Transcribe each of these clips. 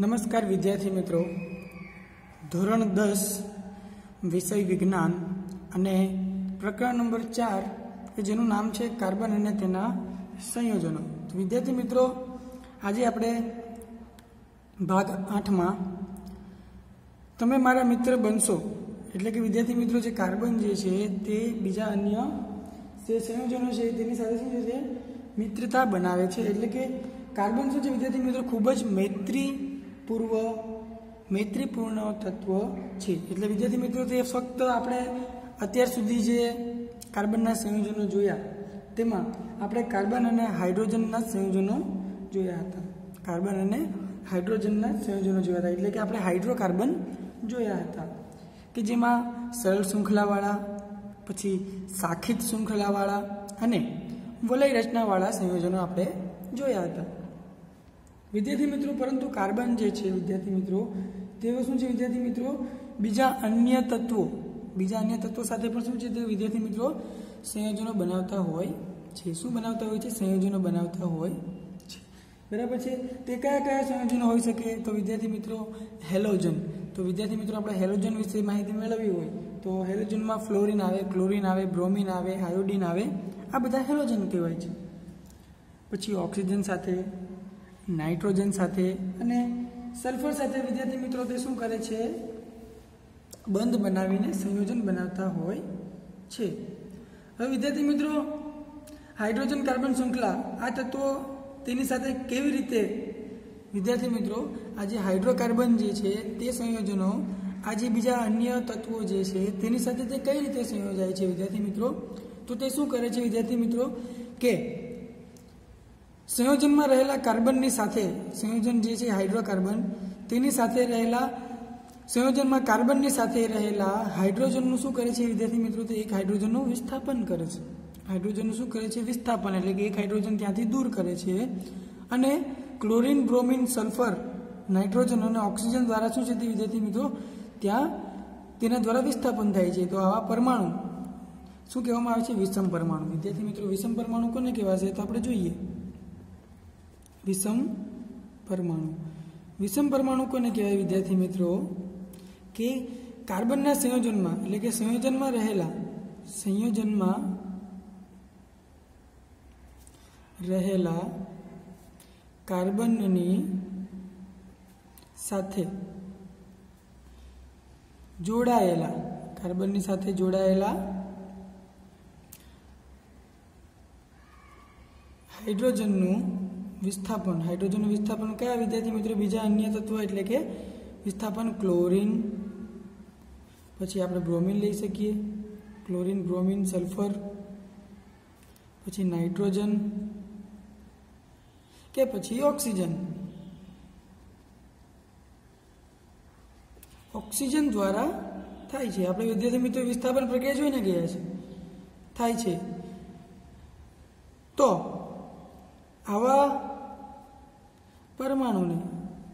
નમસ્કાર વિદ્યાર્થી મિત્રો. ધોરણ દસ, વિષય વિજ્ઞાન અને પ્રકરણ નંબર ચાર, કે જેનું નામ છે કાર્બન અને તેના સંયોજનો. વિદ્યાર્થી મિત્રો, આજે આપણે ભાગ આઠમાં તમે મારા મિત્ર બનશો. એટલે કે વિદ્યાર્થી મિત્રો, જે કાર્બન જે છે તે બીજા અન્ય જે સંયોજનો છે તેની સાથે શું છે? મિત્રતા બનાવે છે. એટલે કે કાર્બન શું છે વિદ્યાર્થી મિત્રો? ખૂબ જ મૈત્રી પૂર્વ મૈત્રીપૂર્ણ તત્વ છે. એટલે વિદ્યાર્થી મિત્રો, તે ફક્ત આપણે અત્યાર સુધી જે કાર્બનના સંયોજનો જોયા, તેમાં આપણે કાર્બન અને હાઇડ્રોજનના સંયોજનો જોયા હતા. કાર્બન અને હાઇડ્રોજનના સંયોજનો જોયા હતા. એટલે કે આપણે હાઇડ્રોકાર્બન જોયા હતા. કે જેમાં સરળ શૃંખલાવાળા, પછી સાખિત શૃંખલાવાળા અને વલય રચનાવાળા સંયોજનો આપણે જોયા હતા. વિદ્યાર્થી મિત્રો, પરંતુ કાર્બન જે છે, વિદ્યાર્થી મિત્રો તેઓ શું છે વિદ્યાર્થી મિત્રો? બીજા અન્ય તત્વો, બીજા અન્ય તત્વો સાથે પણ શું છે તે વિદ્યાર્થી મિત્રો, સંયોજનો બનાવતા હોય છે. શું બનાવતા હોય છે? સંયોજનો બનાવતા હોય છે. બરાબર છે? તે કયા કયા સંયોજનો હોઈ શકે? તો વિદ્યાર્થી મિત્રો, હેલોજન. તો વિદ્યાર્થી મિત્રો, આપણે હેલોજન વિશે માહિતી મેળવવી હોય, તો હેલોજનમાં ફ્લોરિન આવે, ક્લોરિન આવે, બ્રોમિન આવે, આયોડિન આવે. આ બધા હેલોજન કહેવાય છે. પછી ઓક્સિજન સાથે નાઇટ્રોજન સાથે અને સલ્ફર સાથે વિદ્યાર્થી મિત્રો તે શું કરે છે? બંધ બનાવીને સંયોજન બનાવતા હોય છે. હવે વિદ્યાર્થી મિત્રો, હાઇડ્રોજન કાર્બન શૃંખલા આ તત્વો તેની સાથે કેવી રીતે વિદ્યાર્થી મિત્રો, આ જે હાઇડ્રોકાર્બન જે છે તે સંયોજનો, આ જે બીજા અન્ય તત્વો જે છે તેની સાથે તે કઈ રીતે સંયોજાય છે વિદ્યાર્થી મિત્રો? તો તે શું કરે છે વિદ્યાર્થી મિત્રો કે સંયોજનમાં રહેલા કાર્બનની સાથે, સંયોજન જે છે, હાઇડ્રોકાર્બન, તેની સાથે રહેલા, સંયોજનમાં કાર્બનની સાથે રહેલા હાઇડ્રોજનનું શું કરે છે? વિદ્યાર્થી મિત્રો, તો એક હાઇડ્રોજનનું વિસ્થાપન કરે છે. હાઇડ્રોજનનું શું કરે છે? વિસ્થાપન, એટલે કે એક હાઇડ્રોજન ત્યાંથી દૂર કરે છે. અને ક્લોરિન બ્રોમિન સલ્ફર, નાઇટ્રોજન અને ઓક્સિજન દ્વારા શું છે તે વિદ્યાર્થી મિત્રો? ત્યાં તેના દ્વારા વિસ્થાપન થાય છે. તો આવા પરમાણુ, શું કહેવામાં આવે છે? વિષમ પરમાણુ. વિદ્યાર્થી મિત્રો, વિષમ પરમાણુ કોને કહેવાશે? તો આપણે જોઈએ. વિષમ પરમાણુ વિષમ પરમાણુ કોને કહેવાય વિદ્યાર્થી મિત્રો કે કાર્બનના સંયોજનમાં એટલે કે સંયોજનમાં રહેલા સંયોજનમાં રહેલા કાર્બનની સાથે જોડાયેલા કાર્બનની સાથે જોડાયેલા હાઇડ્રોજનનું વિસ્થાપન, હાઇડ્રોજનનું વિસ્થાપન કયા વિદ્યાર્થી મિત્રો બીજા અન્ય તત્વો એટલે કે વિસ્થાપન ક્લોરિન. પછી આપણે બ્રોમિન લઈ શકીએ. Chlorine, bromine, sulphur. પછી નાઇટ્રોજન. કે પછી ઓક્સિજન. ઓક્સિજન દ્વારા થાય છે. આપણે વિદ્યાર્થી મિત્રો વિસ્થાપન પ્રક્રિયા જોઈને ગયા છે. થાય છે. તો આવા પરમાણુને.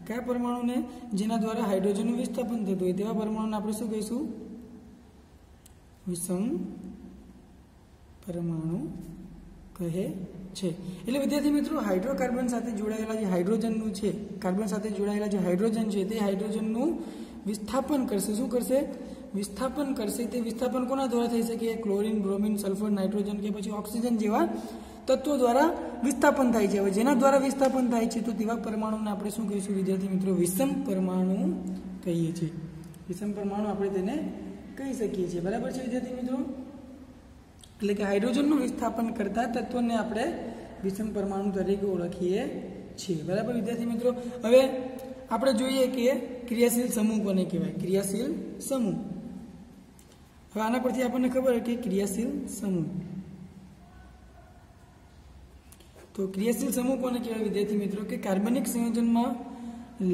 કયા પરમાણુને? જેના દ્વારા હાઇડ્રોજનનું વિસ્થાપન થતું હોય તેવા પરમાણુને આપણે શું કહીશું? વિષમ પરમાણુ કહે છે. એટલે વિદ્યાર્થી મિત્રો, હાઇડ્રોકાર્બન સાથે જોડાયેલા જે હાઇડ્રોજનનું છે, કાર્બન સાથે જોડાયેલા જે હાઇડ્રોજન છે, તે હાઇડ્રોજનનું વિસ્થાપન કરશે. શું કરશે? વિસ્થાપન કરશે. તે વિસ્થાપન કોના દ્વારા થઈ શકે? ક્લોરિન, બ્રોમિન, સલ્ફર, નાઇટ્રોજન કે પછી ઓક્સિજન જેવા તત્વો દ્વારા વિસ્થાપન થાય છે. હવે જેના દ્વારા વિસ્થાપન થાય છે તો તેવા પરમાણુને આપણે શું કહીશું વિદ્યાર્થી મિત્રો, વિષમ પરમાણુ કહીએ છીએ. વિષમ પરમાણુ આપણે તેને કહી શકીએ છીએ. બરાબર છે વિદ્યાર્થી મિત્રો? એટલે કે હાઇડ્રોજનનું વિસ્થાપન કરતા તત્વોને આપણે વિષમ પરમાણુ તરીકે ઓળખીએ છીએ. બરાબર વિદ્યાર્થી મિત્રો? હવે આપણે જોઈએ કે ક્રિયાશીલ સમૂહ કોને કહેવાય? ક્રિયાશીલ સમૂહ. હવે આના પરથી આપણને ખબર કે ક્રિયાશીલ સમૂહ. તો ક્રિયાશીલ સમૂહ કોને કહેવાય? વિદ્યાર્થી મિત્રો, કે કાર્બનિક સંયોજનમાં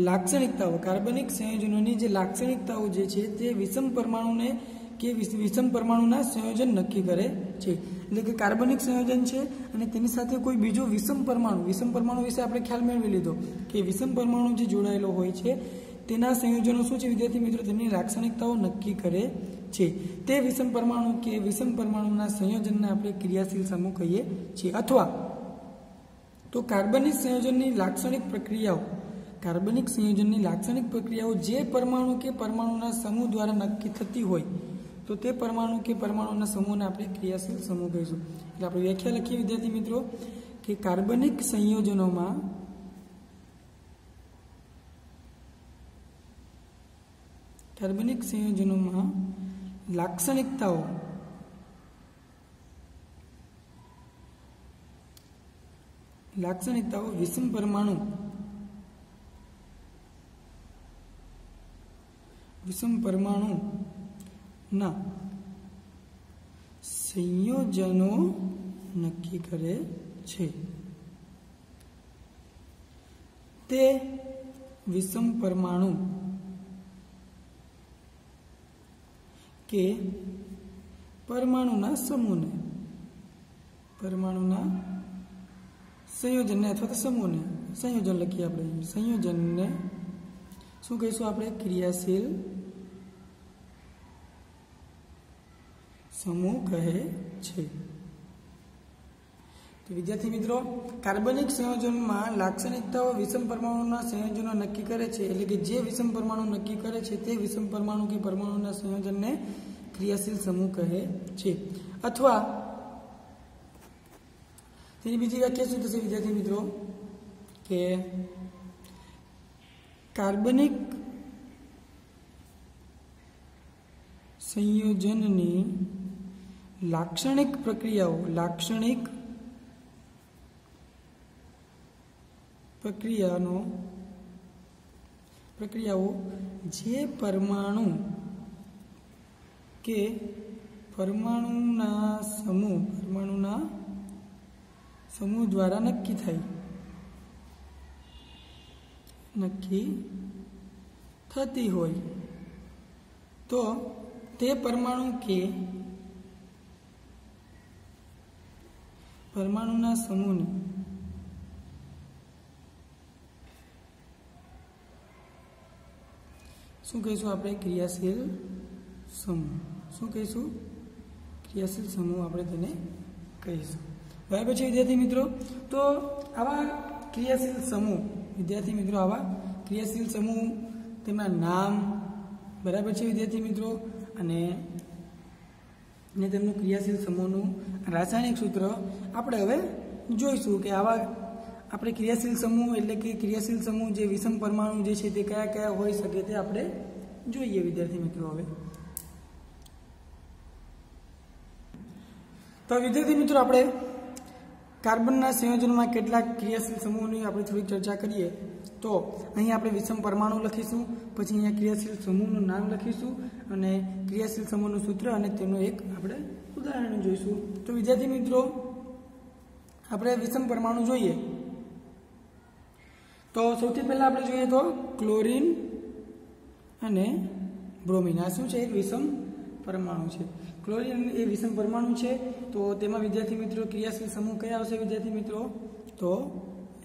લાક્ષણિકતાઓ, કાર્બનિક સંયોજનોની જે લાક્ષણિકતાઓ જે છે તે વિષમ પરમાણુને કે વિષમ પરમાણુના સંયોજન નક્કી કરે છે. એટલે કે કાર્બનિક સંયોજન છે અને તેની સાથે કોઈ બીજો વિષમ પરમાણુ વિષમ પરમાણુ વિશે આપણે ખ્યાલ મેળવી લીધો કે વિષમ પરમાણુ જે જોડાયેલો હોય છે, તેના સંયોજનો શું છે વિદ્યાર્થી મિત્રો? તેમની લાક્ષણિકતાઓ નક્કી કરે છે. તે વિષમ પરમાણુ કે વિષમ પરમાણુના સંયોજનને આપણે ક્રિયાશીલ સમૂહ કહીએ છીએ. અથવા તો કાર્બનિક સંયોજનની લાક્ષણિક પ્રક્રિયાઓ, કાર્બનિક સંયોજનની લાક્ષણિક પ્રક્રિયાઓ જે પરમાણુ કે પરમાણુના સમૂહ દ્વારા નક્કી થતી હોય, તો તે પરમાણુ કે પરમાણુના સમૂહને આપણે ક્રિયાશીલ સમૂહ કહીશું. એટલે આપણે વ્યાખ્યા લખીએ, વિદ્યાર્થી મિત્રો, કે કાર્બનિક સંયોજનોમાં કાર્બનિક સંયોજનોમાં લાક્ષણિકતાઓ લાક્ષણિકતાઓ વિષમ પરમાણુ. વિષમ પરમાણુના સંયોજનો નક્કી કરે છે. તે વિષમ પરમાણુ કે પરમાણુના સમૂહને, પરમાણુના સંયોજનને અથવા તો સમૂહને સંયોજન લખીએ આપણે. સંયોજનને શું કહીશું આપણે? ક્રિયાશીલ સમૂહ કહે છે. તો વિદ્યાર્થી મિત્રો, કાર્બનિક સંયોજનમાં લાક્ષણિકતાઓ વિષમ પરમાણુના સંયોજનો નક્કી કરે છે. એટલે કે જે વિષમ પરમાણુ નક્કી કરે છે તે વિષમ પરમાણુ કે પરમાણુના સંયોજનને ક્રિયાશીલ સમૂહ કહે છે. અથવા તેની બીજી વ્યાખ્યા શું થશે વિદ્યાર્થી મિત્રો કે કાર્બનિક સંયોજનની લાક્ષણિક પ્રક્રિયાઓ લાક્ષણિક પ્રક્રિયાનો પ્રક્રિયાઓ જે પરમાણુ કે પરમાણુના સમૂહ પરમાણુના સમૂહ દ્વારા નક્કી થાય. નક્કી થતી હોય. તો તે પરમાણુ કે પરમાણુના સમૂહને શું કહીશું આપણે? ક્રિયાશીલ સમૂહ. શું કહીશું? ક્રિયાશીલ સમૂહ આપણે તેને કહીશું. બરાબર છે વિદ્યાર્થી મિત્રો? તો આવા ક્રિયાશીલ સમૂહ, વિદ્યાર્થી મિત્રો આવા ક્રિયાશીલ સમૂહ, તેમના નામ બરાબર છે વિદ્યાર્થી મિત્રો? અને ને તેમનું ક્રિયાશીલ સમૂહનું રાસાયણિક સૂત્ર આપણે હવે જોઈશું કે આવા આપણે ક્રિયાશીલ સમૂહ એટલે કે ક્રિયાશીલ સમૂહ જે વિષમ પરમાણુ જે છે તે કયા કયા હોઈ શકે તે આપણે જોઈએ વિદ્યાર્થી મિત્રો હવે. તો વિદ્યાર્થી મિત્રો આપણે કાર્બનના સંયોજનમાં કેટલાક ક્રિયાશીલ સમૂહોની આપણે થોડી ચર્ચા કરીએ, તો અહીં આપણે વિષમ પરમાણુ લખીશું, પછી અહીંયા ક્રિયાશીલ સમૂહનું નામ લખીશું, અને ક્રિયાશીલ સમૂહનું સૂત્ર અને તેનું એક આપણે ઉદાહરણ જોઈશું. તો વિદ્યાર્થી મિત્રો, આપણે વિષમ પરમાણુ જોઈએ. તો સૌથી પહેલાં આપણે જોઈએ તો ક્લોરીન અને બ્રોમિન. આ શું છે? એક વિષમ પરમાણુ છે. ક્લોરીન એ વિષમ પરમાણુ છે. તો તેમાં વિદ્યાર્થી મિત્રો ક્રિયાશીલ સમૂહ કયા આવશે વિદ્યાર્થી મિત્રો? તો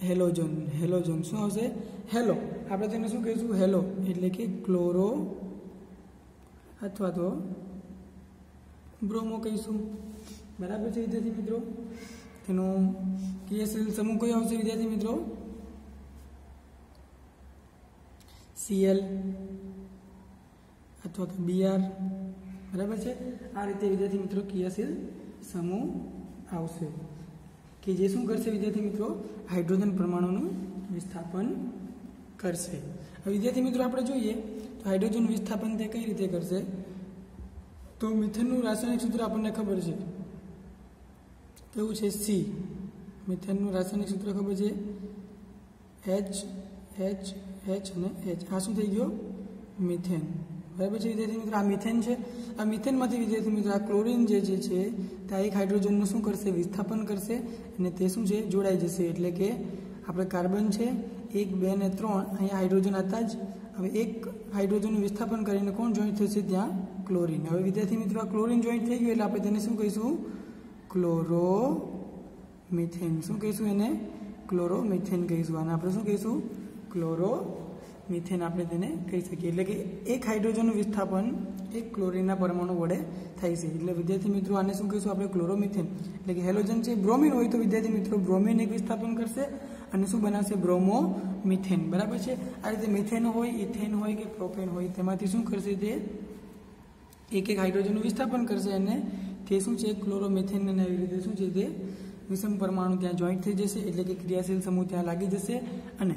હેલોજન. હેલોજન શું આવશે? હેલો. આપણે તેને શું કહીશું? હેલો. એટલે કે ક્લોરો અથવા તો બ્રોમો કહીશું. બરાબર છે વિદ્યાર્થી મિત્રો? તેનો ક્રિયાશીલ સમૂહ કયો આવશે વિદ્યાર્થી મિત્રો? સીએલ અથવા તો બીઆર બરાબર છે? આ રીતે વિદ્યાર્થી મિત્રો ક્રિયાશીલ સમૂહ આવશે. કે જે શું કરશે વિદ્યાર્થી મિત્રો? હાઇડ્રોજન પરમાણુનું વિસ્થાપન કરશે. હવે વિદ્યાર્થી મિત્રો આપણે જોઈએ તો હાઇડ્રોજન વિસ્થાપન તે કઈ રીતે કરશે? તો મિથનનું રાસાયણિક સૂત્ર આપણને ખબર છે. કેવું છે? સી મિથનનું રાસાયણિક સૂત્ર ખબર છે? એચ એચ એચ અને એચ આ શું થઈ ગયો? મિથેન. બરાબર છે, વિદ્યાર્થી મિત્રો, આ મિથેન છે. આ મિથેનમાંથી વિદ્યાર્થી મિત્રો, આ ક્લોરીન જે જે છે, તે એક હાઇડ્રોજનનું શું કરશે? વિસ્થાપન કરશે અને તે શું છે? જોડાઈ જશે. એટલે કે આપણે કાર્બન છે, એક, બે ને ત્રણ અહીંયા હાઇડ્રોજન હતા જ. હવે એક હાઇડ્રોજનનું વિસ્થાપન કરીને કોણ જોઈન્ટ થશે? ત્યાં ક્લોરીન. હવે વિદ્યાર્થી મિત્રો, આ ક્લોરીન જોઈન્ટ થઈ ગયું એટલે આપણે તેને શું કહીશું? ક્લોરો મિથેન શું કહીશું એને? ક્લોરો મિથેન કહીશું. અને આપણે શું કહીશું? ક્લોરો મિથેન આપણે તેને કહી શકીએ. એટલે કે એક હાઇડ્રોજનનું વિસ્થાપન, એક ક્લોરીનના પરમાણુ વડે થાય છે. એટલે વિદ્યાર્થી મિત્રો, આને શું કહીશું આપણે? ક્લોરોમિથેન. એટલે કે હેલોજન છે બ્રોમિન હોય તો વિદ્યાર્થી મિત્રો બ્રોમિન એક વિસ્થાપન કરશે અને શું બનાવશે? બ્રોમો મિથેન બરાબર છે? આ રીતે મિથેન હોય, ઇથેન હોય કે પ્રોપેન હોય, તેમાંથી શું કરશે તે? એક એક હાઇડ્રોજનનું વિસ્થાપન કરશે અને તે શું છે? ક્લોરોમિથેન અને એવી રીતે શું છે તે? વિષમ પરમાણુ ત્યાં જોઈન્ટ થઈ જશે. એટલે કે ક્રિયાશીલ સમૂહ ત્યાં લાગી જશે અને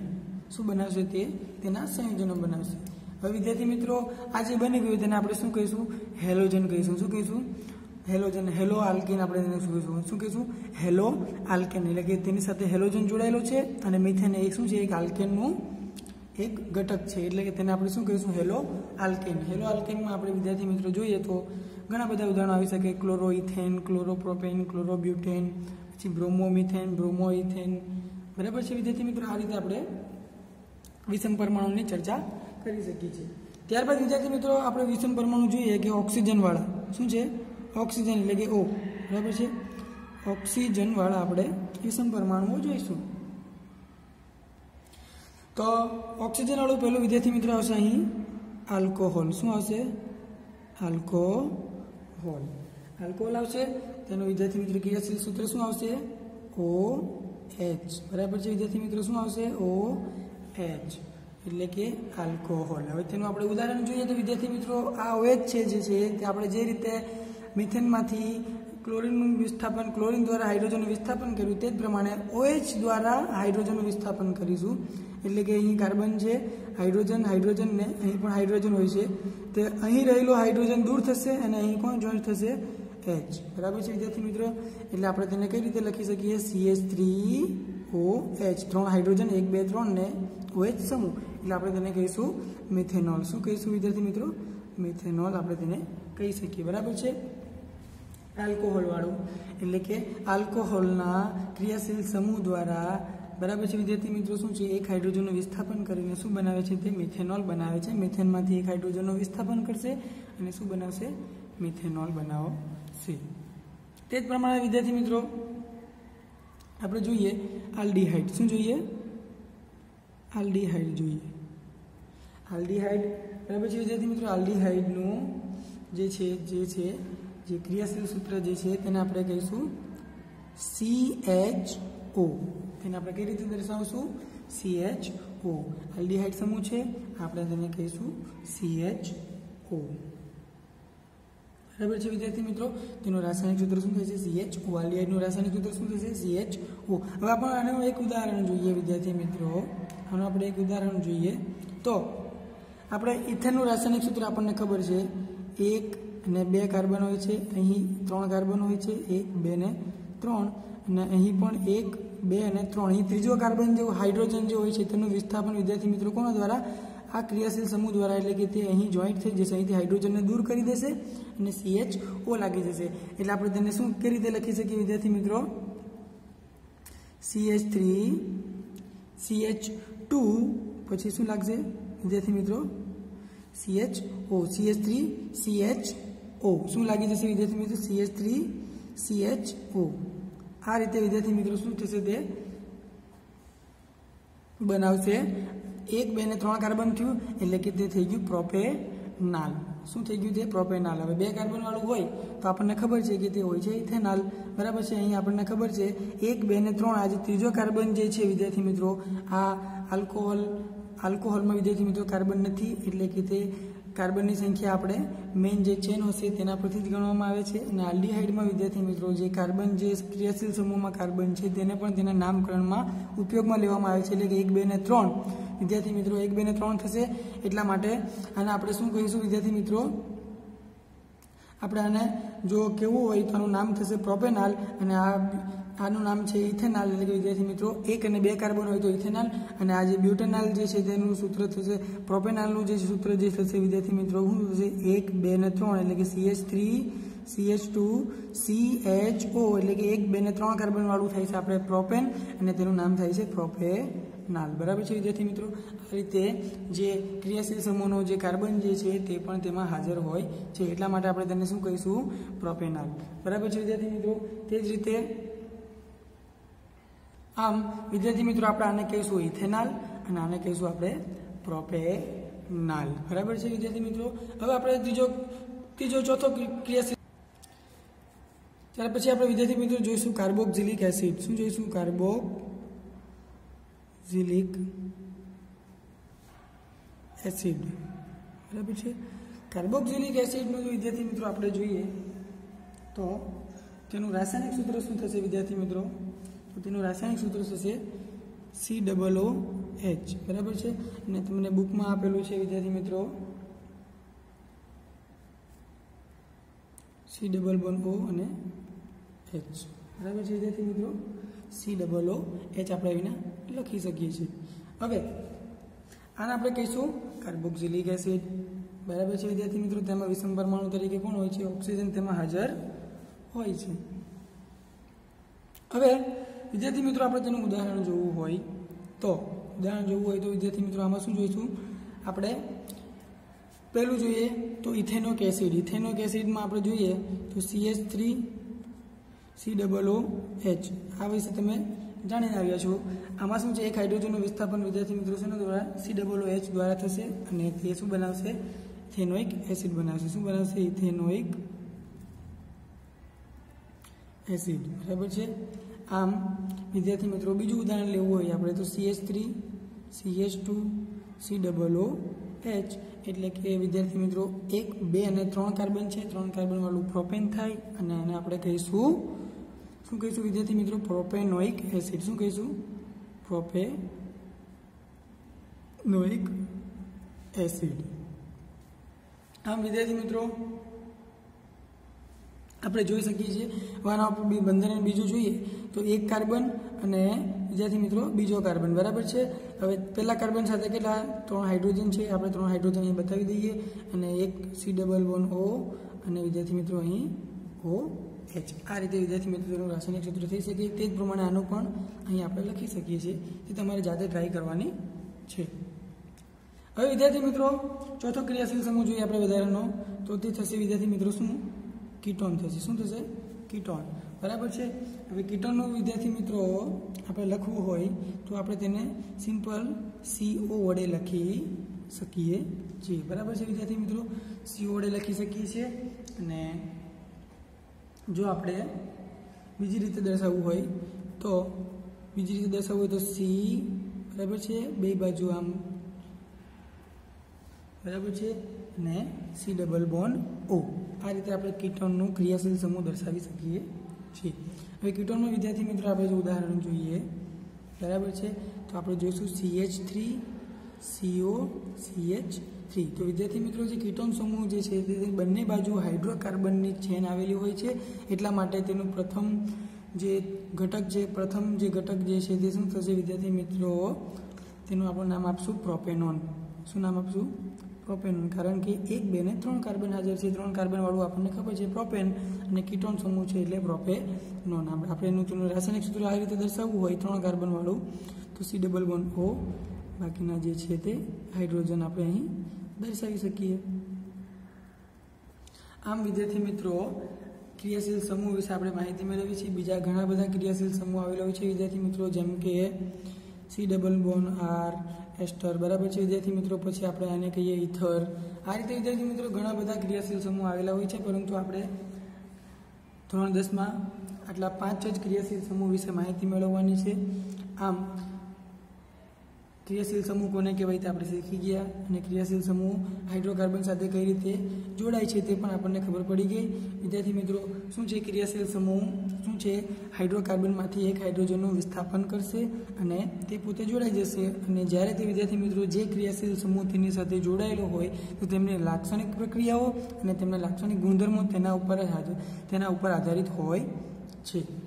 શું બનાવશે તે તેના સંયોજનો બનાવશે. હવે વિદ્યાર્થી મિત્રો, આ જે બની ગયું તેને આપણે શું કહીશું? હેલોજન કહીશું. શું કહીશું? હેલોજન હેલો આલ્કેન આપણે તેને શું કહીશું? શું કહીશું? હેલો આલ્કેન એટલે કે તેની સાથે હેલોજન જોડાયેલો છે અને મિથેન એ શું છે? એક આલ્કેનનું એક ઘટક છે. એટલે કે તેને આપણે શું કહીશું? હેલો આલ્કેન હેલો આલ્કેનમાં આપણે વિદ્યાર્થી મિત્રો જોઈએ તો ઘણા બધા ઉદાહરણો આવી શકે. ક્લોરો ઇથેન ક્લોરોપ્રોપેન ક્લોરોબ્યુટેન પછી બ્રોમોમિથેન બ્રોમોઇથેન બરાબર છે વિદ્યાર્થી મિત્રો? આ રીતે આપણે વિષમ પરમાણુની ચર્ચા કરી શકીએ છીએ. ત્યારબાદ વિદ્યાર્થી મિત્રો, આપણે વિષમ પરમાણુ જોઈએ કે ઓક્સિજનવાળા. શું છે? ઓક્સિજન એટલે કે ઓ બરાબર છે? ઓક્સિજનવાળા આપણે વિષમ પરમાણુઓ જોઈશું. તો ઓક્સિજનવાળું પહેલું વિદ્યાર્થી મિત્રો આવશે અહીં. આલ્કોહોલ. શું આવશે? આલ્કોહોલ. આલ્કોહોલ આવશે. તેનું વિદ્યાર્થી મિત્રો ક્રિયાશીલ સૂત્ર શું આવશે? ઓ એચ બરાબર છે વિદ્યાર્થી મિત્રો? શું આવશે? ઓ એચ એટલે કે આલ્કોહોલ. હવે તેનું આપણે ઉદાહરણ જોઈએ તો વિદ્યાર્થી મિત્રો, આ ઓએચ છે જે છે તે આપણે જે રીતે મિથેનમાંથી ક્લોરિનનું વિસ્થાપન, ક્લોરિન દ્વારા હાઇડ્રોજનનું વિસ્થાપન કર્યું તે જ પ્રમાણે ઓએચ દ્વારા હાઇડ્રોજનનું વિસ્થાપન કરીશું. એટલે કે અહીં કાર્બન છે, હાઇડ્રોજન હાઇડ્રોજન ને અહીં પણ હાઇડ્રોજન હોય છે. તે અહીં રહેલો હાઇડ્રોજન દૂર થશે અને અહીં કોણ જોઈન્ટ થશે? એચ. બરાબર છે વિદ્યાર્થી મિત્રો? એટલે આપણે તેને કઈ રીતે લખી શકીએ? CH three O H. ત્રણ હાઇડ્રોજન, એક, બે, ત્રણ ને ઓએચ સમૂહ. એટલે આપણે તેને કહીશું મિથેનોલ. શું કહીશું વિદ્યાર્થી મિત્રો? મિથેનોલ આપણે તેને કહી શકીએ. બરાબર છે? આલ્કોહોલવાળું. એટલે કે આલ્કોહોલના ક્રિયાશીલ સમૂહ દ્વારા. બરાબર છે વિદ્યાર્થી મિત્રો? શું છે? એક હાઇડ્રોજનનું વિસ્થાપન કરીને શું બનાવે છે તે મિથેનોલ બનાવે છે. મિથેનમાંથી એક હાઇડ્રોજનનું વિસ્થાપન કરશે અને શું બનાવશે? મિથેનોલ બનાવશે. તે જ પ્રમાણે વિદ્યાર્થી મિત્રો, આપણે જોઈએ આલ્ડીહાઇડ. શું જોઈએ? આલ્ડીહાઇડ જોઈએ. આલ્ડીહાઇડ બરાબર પછી વિદ્યાર્થી મિત્રો, આલ્ડીહાઇડનું જે છે જે છે, જે ક્રિયાશીલ સૂત્ર જે છે, તેને આપણે કહીશું સી એચ ઓ તેને આપણે કઈ રીતે દર્શાવશું? સી એચ ઓ આલ્ડીહાઇડ સમૂહ છે, આપણે તેને કહીશું સી એચ ઓ બરાબર છે વિદ્યાર્થી મિત્રો તેનું રાસાયણિક સૂત્ર શું થશે સીએચ ઓ આલ્ડીહાઇડનું રાસાયણિક સૂત્ર શું થશે સીએચ ઓ હવે આપણે આનું એક ઉદાહરણ જોઈએ વિદ્યાર્થી મિત્રો આનું આપણે એક ઉદાહરણ જોઈએ તો આપણે ઇથેનનું રાસાયણિક સૂત્ર આપણને ખબર છે એક અને બે કાર્બન હોય છે અહીં ત્રણ કાર્બન હોય છે એક બે ને ત્રણ અને અહીં પણ એક બે અને ત્રણ અહીં ત્રીજો કાર્બન જેવું હાઇડ્રોજન જે હોય છે તેનું વિસ્થાપન વિદ્યાર્થી મિત્રો કોના દ્વારા આ ક્રિયાશીલ સમૂહ દ્વારા એટલે કે તે અહીં જોઈન્ટ થઈ જશે, અહીંથી હાઇડ્રોજનને દૂર કરી દેશે અને સીએચ ઓ લાગી જશે. એટલે આપણે તેને શું કઈ રીતે લખી શકીએ વિદ્યાર્થી મિત્રો? સીએચ થ્રી સીએચ ટુ પછી શું લાગશે વિદ્યાર્થી મિત્રો? CH O CH three CH O શું લાગી જશે વિદ્યાર્થી મિત્રો? સીએચ થ્રી સીએચ ઓ આ રીતે વિદ્યાર્થી મિત્રો શું થશે તે બનાવશે? એક, બે ને ત્રણ કાર્બન થયું, એટલે કે તે થઈ ગયું પ્રોપેનાલ. શું થઈ ગયું તે? પ્રોપેનાલ. હવે બે કાર્બનવાળું હોય તો આપણને ખબર છે કે તે હોય છે ઇથેનાલ. બરાબર છે? અહીં આપણને ખબર છે એક, બે ને ત્રણ. આજે ત્રીજો કાર્બન જે છે, વિદ્યાર્થી મિત્રો, આ આલ્કોહોલ, આલ્કોહોલમાં વિદ્યાર્થી મિત્રો કાર્બન નથી, એટલે કે તે કાર્બનની સંખ્યા આપણે મેઇન જે ચેન હશે તેના પરથી જ ગણવામાં આવે છે. અને આલ્ડીહાઇડમાં વિદ્યાર્થી મિત્રો, જે કાર્બન જે ક્રિયાશીલ સમૂહમાં કાર્બન છે, તેને પણ તેના નામકરણમાં ઉપયોગમાં લેવામાં આવે છે. એટલે કે એક, બે ને ત્રણ. વિદ્યાર્થી મિત્રો, એક, બે ને ત્રણ થશે એટલા માટે આને આપણે શું કહીશું? વિદ્યાર્થી મિત્રો, આપણે આને જો કેવું હોય તો આનું નામ થશે પ્રોપેનાલ અને આ આનું નામ છે ઇથેનાલ. એટલે કે વિદ્યાર્થી મિત્રો, એક અને બે કાર્બન હોય તો ઇથેનાલ અને આ જે બ્યુટેનાલ જે છે તેનું સૂત્ર થશે, પ્રોપેનાલનું જે સૂત્ર જે થશે વિદ્યાર્થી મિત્રો, શું થશે? એક, બે ને ત્રણ. એટલે કે CH three CH two C H O એટલે કે એક, બે ને ત્રણ કાર્બન વાળું થાય છે. આપણે પ્રોપેન અને તેનું નામ થાય છે પ્રોપેનાલ બરાબર છે વિદ્યાર્થી મિત્રો? આ રીતે જે ક્રિયાશીલ સમૂહનો જે કાર્બન જે છે તે પણ તેમાં હાજર હોય છે. એટલા માટે આપણે તેને શું કહીશું? પ્રોપેનાલ. બરાબર છે વિદ્યાર્થી મિત્રો? તે જ રીતે આમ વિદ્યાર્થી મિત્રો આપણે આને કહીશું ઇથેનાલ અને આને કહીશું આપણે પ્રોપેનાલ. બરાબર છે વિદ્યાર્થી મિત્રો? હવે આપણે ત્રીજો ત્રીજો ચોથો ક્રિયાશીલ, ત્યાર પછી આપણે વિદ્યાર્થી મિત્રો જોઈશું કાર્બોક્સિલિક એસિડ. શું જોઈશું? કાર્બો કાર્બોક્સિલિક એસિડ બરાબર છે? કાર્બોક્સિલિક એસિડનું જો વિદ્યાર્થી મિત્રો આપણે જોઈએ, તો તેનું રાસાયણિક સૂત્ર શું થશે વિદ્યાર્થી મિત્રો? તો તેનું રાસાયણિક સૂત્ર થશે સી ડબલ ઓ એચ બરાબર છે? અને તમને બુકમાં આપેલું છે વિદ્યાર્થી મિત્રો સી ડબલ વન ઓ અને એચ બરાબર છે વિદ્યાર્થી મિત્રો? સી ડબલ ઓ એચ આપણે એના લખી શકીએ છીએ. હવે, આને આપણે કહીશું કાર્બોક્સિલિક એસિડ. બરાબર છે, વિદ્યાર્થી મિત્રો? તેમાં વિષમ પરમાણુ તરીકે કોણ હોય છે? ઓક્સિજન તેમાં હાજર હોય છે. હવે, વિદ્યાર્થી મિત્રો, આપણે તેનું ઉદાહરણ જોવું હોય તો, ઉદાહરણ જોવું હોય તો વિદ્યાર્થી મિત્રો, આમાં શું જોઈશું? આપણે પહેલું જોઈએ તો ઇથેનોક એસિડ ઇથેનોક એસિડમાં આપણે જોઈએ તો CH three C double O H આ વિશે તમે જાણીને આવ્યા છો. આમાં શું છે? એક હાઇડ્રોજનનું વિસ્થાપન વિદ્યાર્થી મિત્રો શેના દ્વારા સી ડબલ ઓ એચ દ્વારા થશે અને તે શું બનાવશે? ઇથેનોઇક એસિડ બનાવશે. શું બનાવશે? Ethanoic acid. બરાબર છે? આમ, વિદ્યાર્થી મિત્રો, બીજું ઉદાહરણ લેવું હોય આપણે, તો CH three CH two C double O H એટલે કે, વિદ્યાર્થી મિત્રો, એક, બે અને ત્રણ કાર્બન છે. ત્રણ કાર્બનવાળું પ્રોપેન થાય અને એને આપણે કહીશું શું કહીશું વિદ્યાર્થી મિત્રો? Propanoic acid. શું કહીશું? Propanoic acid. આમ વિદ્યાર્થી મિત્રો, આપણે જોઈ શકીએ છીએ વાના બંધન બીજું જોઈએ તો એક કાર્બન અને વિદ્યાર્થી મિત્રો બીજો કાર્બન. બરાબર છે? હવે પહેલા કાર્બન સાથે કેટલા? ત્રણ હાઇડ્રોજન છે. આપણે ત્રણ હાઇડ્રોજન અહીં બતાવી દઈએ. અને એક સી ડબલ વન ઓ અને વિદ્યાર્થી મિત્રો અહીં ઓ એચ, આ રીતે વિદ્યાર્થી મિત્રોનું રાસાયણિક સૂત્ર થઈ શકે, તે જ પ્રમાણે આનું પણ અહીં આપણે લખી શકીએ છીએ. તે તમારે જાતે ટ્રાય કરવાની છે. હવે વિદ્યાર્થી મિત્રો, ચોથો ક્રિયાશીલ સમૂહ જોઈએ આપણે વધારાનો. તો તે થશે વિદ્યાર્થી મિત્રો શું? કીટોન થશે. શું થશે? કીટોન. બરાબર છે? હવે કીટોનનું વિદ્યાર્થી મિત્રો આપણે લખવું હોય તો આપણે તેને સિમ્પલ સીઓ વડે લખી શકીએ છીએ. બરાબર છે વિદ્યાર્થી મિત્રો? સીઓ વડે લખી શકીએ છીએ અને જો આપણે બીજી રીતે દર્શાવવું હોય તો બીજી રીતે દર્શાવવું હોય તો સી બરાબર છે, બે બાજુ આમ. બરાબર છે, અને સી ડબલ બોન ઓ આ રીતે આપણે કીટોનનું ક્રિયાશીલ સમૂહ દર્શાવી શકીએ છીએ. હવે કીટોનનું વિદ્યાર્થી મિત્રો, આપણે જો ઉદાહરણ જોઈએ, બરાબર છે, તો આપણે જોઈશું CH three CO CH three તો વિદ્યાર્થી મિત્રો, જે કીટોન સમૂહ જે છે, તે બંને બાજુ હાઇડ્રોકાર્બનની ચેન આવેલી હોય છે. એટલા માટે તેનું પ્રથમ જે ઘટક જે પ્રથમ જે ઘટક જે છે, તે શું થશે વિદ્યાર્થી મિત્રો? તેનું આપણે નામ આપશું પ્રોપેનોન. શું નામ આપશું? પ્રોપેનોન. કારણ કે એક, બે ને ત્રણ કાર્બન હાજર છે. ત્રણ કાર્બનવાળું આપણને ખબર છે, પ્રોપેન અને કીટોન સમૂહ છે એટલે પ્રોપેનોન. આપણે એનું તેનું રાસાયણિક સૂત્ર આવી રીતે દર્શાવવું હોય, ત્રણ કાર્બનવાળું. તો સી ડબલ વન ઓ બાકીના જે છે તે હાઇડ્રોજન આપણે અહીં દર્શાવી શકીએ. આમ વિદ્યાર્થી મિત્રો, ક્રિયાશીલ સમૂહ વિશે આપણે માહિતી મેળવી છે. બીજા ઘણા બધા ક્રિયાશીલ સમૂહ આવેલા હોય છે વિદ્યાર્થી મિત્રો, જેમ કે C double bond R ester બરાબર છે વિદ્યાર્થી મિત્રો? પછી આપણે આને કહીએ ઇથર આ રીતે વિદ્યાર્થી મિત્રો ઘણા બધા ક્રિયાશીલ સમૂહ આવેલા હોય છે, પરંતુ આપણે ધોરણ દસમાં આટલા પાંચ જ ક્રિયાશીલ સમૂહ વિશે માહિતી મેળવવાની છે. આમ ક્રિયાશીલ સમૂહ કોને કહેવાય તે આપણે શીખી ગયા અને ક્રિયાશીલ સમૂહ હાઇડ્રોકાર્બન સાથે કઈ રીતે જોડાય છે તે પણ આપણને ખબર પડી ગઈ. વિદ્યાર્થી મિત્રો, શું છે ક્રિયાશીલ સમૂહ? શું છે? હાઇડ્રોકાર્બનમાંથી એક હાઇડ્રોજનનું વિસ્થાપન કરશે અને તે પોતે જોડાઈ જશે. અને જ્યારે તે વિદ્યાર્થી મિત્રો જે ક્રિયાશીલ સમૂહ તેની સાથે જોડાયેલો હોય, તો તેમની લાક્ષણિક પ્રક્રિયાઓ અને તેમના લાક્ષણિક ગુણધર્મો તેના ઉપર તેના ઉપર આધારિત હોય છે.